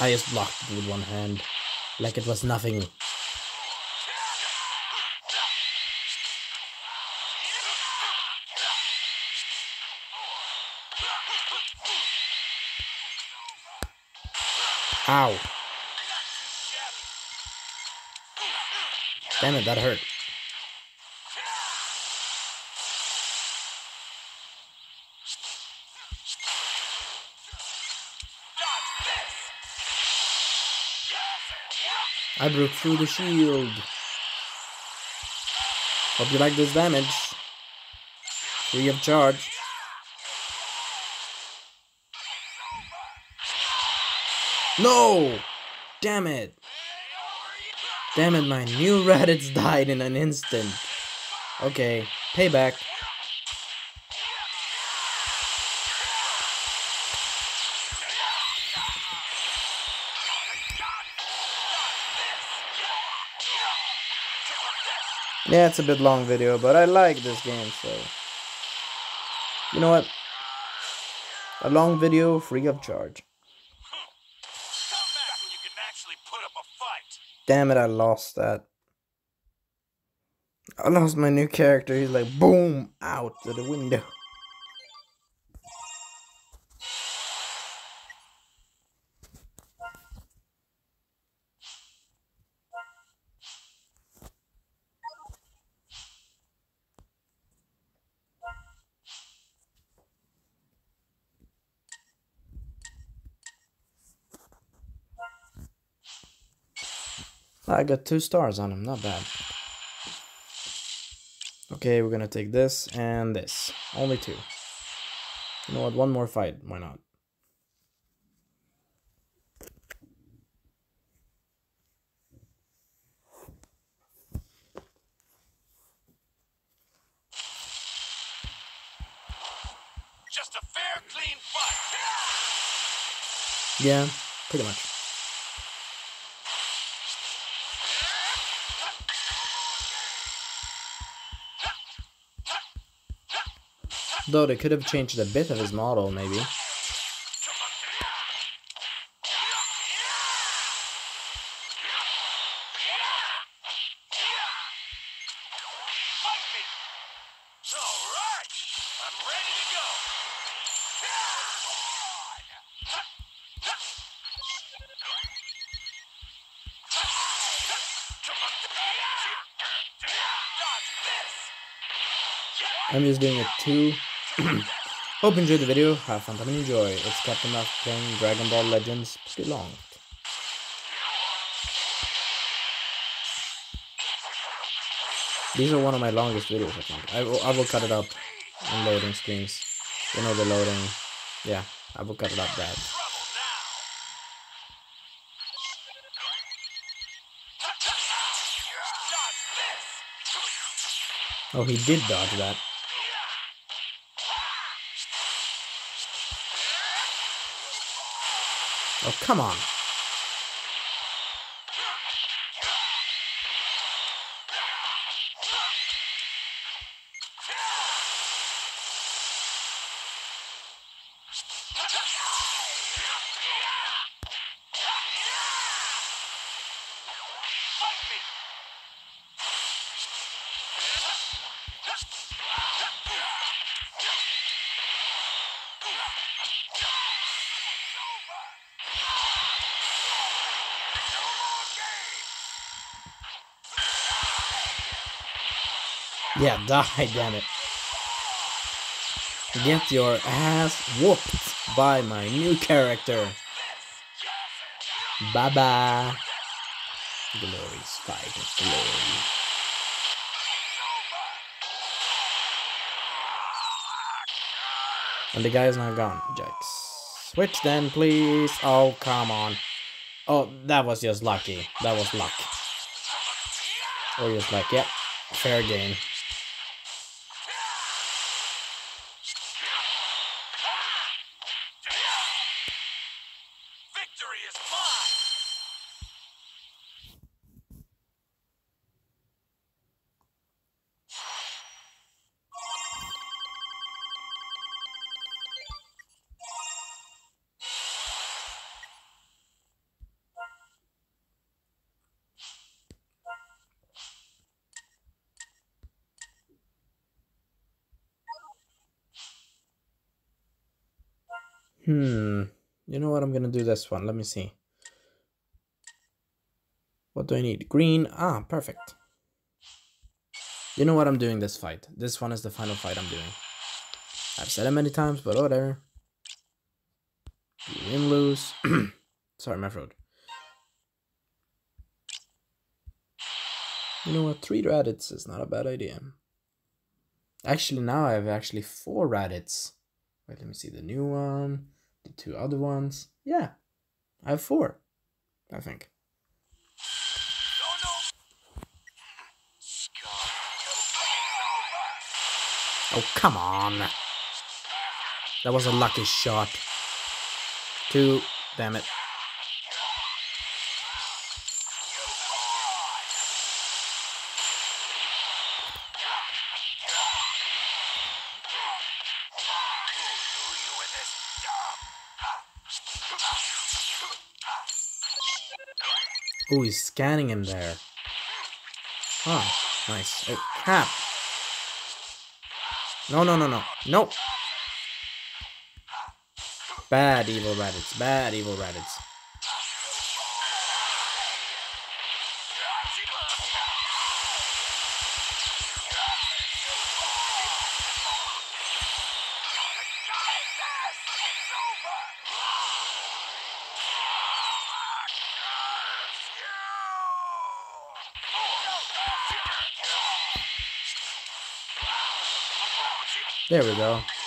[SPEAKER 1] I just blocked it with one hand. Like it was nothing. Ow. Damn it, that hurt. I broke through the shield. Hope you like this damage. Free of charge. No! Damn it! Damn it, my new Raditz died in an instant. Okay, payback. Yeah, it's a bit long video, but I like this game, so... You know what? A long video free of charge.
[SPEAKER 2] Come back when you can actually put up a fight.
[SPEAKER 1] Damn it, I lost that. I lost my new character. He's like, boom, out to the window. I got two stars on him, not bad. Okay, we're gonna take this and this. Only two. You know what, one more fight, why not?
[SPEAKER 2] Just a fair, clean fight.
[SPEAKER 1] Yeah, pretty much. Though they could have changed a bit of his model, maybe.
[SPEAKER 2] I'm
[SPEAKER 1] just doing a two Hope you enjoyed the video. Have fun time and enjoy. It's Captain Duff playing Dragon Ball Legends long. These are one of my longest videos, I think. I will, I will cut it up in loading screens. You know the loading. Yeah, I will cut it up bad. Oh, he did dodge that. Oh, come on. Yeah, die, damn it. Get your ass whooped by my new character. Bye bye. Glory's fight of glory. And the guy is now gone, Jax. Switch then, please. Oh, come on. Oh, that was just lucky. That was luck. Or just like, yep, fair game.
[SPEAKER 2] Victory is mine!
[SPEAKER 1] Hmm. You know what? I'm gonna do this one. Let me see. What do I need? Green. Ah, perfect. You know what? I'm doing this fight. This one is the final fight I'm doing. I've said it many times, but whatever. You win, lose. Sorry, my throat. You know what? Three Raditz is not a bad idea. Actually, now I have actually four Raditz. Wait, let me see the new one, the two other ones. Yeah, I have four, I think. Oh, come on. That was a lucky shot. Two, damn it. Oh, he's scanning him there. Oh, nice. Oh, crap. No, no, no, no. Nope. Bad evil rabbits. Bad evil rabbits. There we go.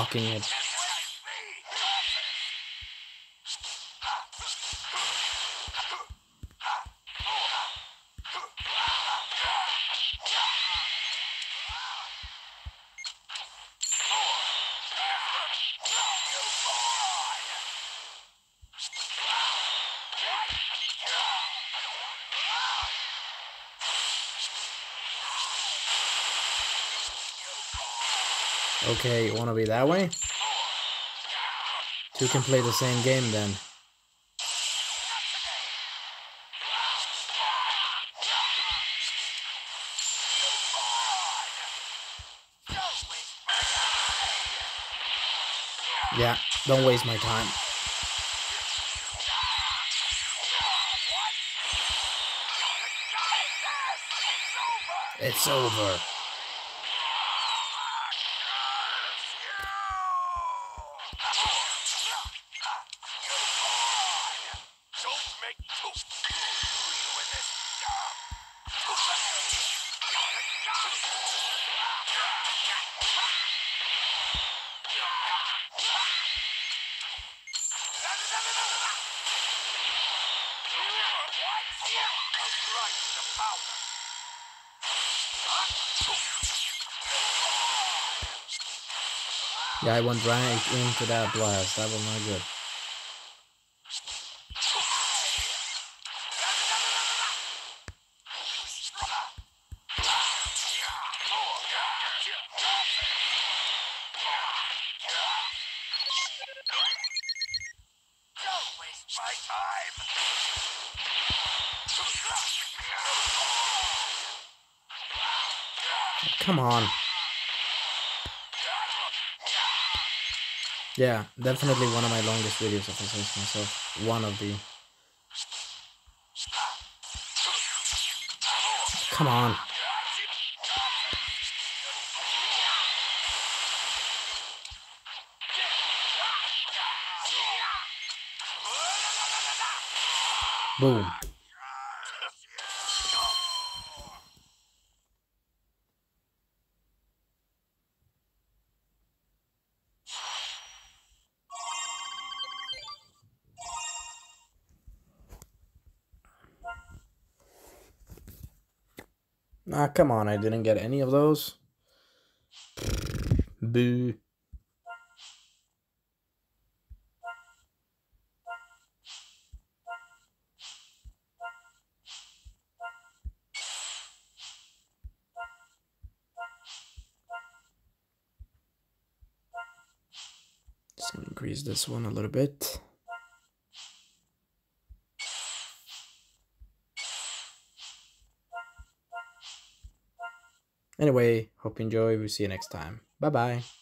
[SPEAKER 1] Blocking it. Okay, you wanna be that way? Two can play the same game then. Yeah, don't waste my time. It's over. I went right into that blast. That was not good. Yeah, definitely one of my longest videos of Assassin's myself. One of the. Come on. Boom. Ah, come on, I didn't get any of those. Boo. Just gonna increase this one a little bit. Anyway, hope you enjoy. We'll see you next time. Bye bye.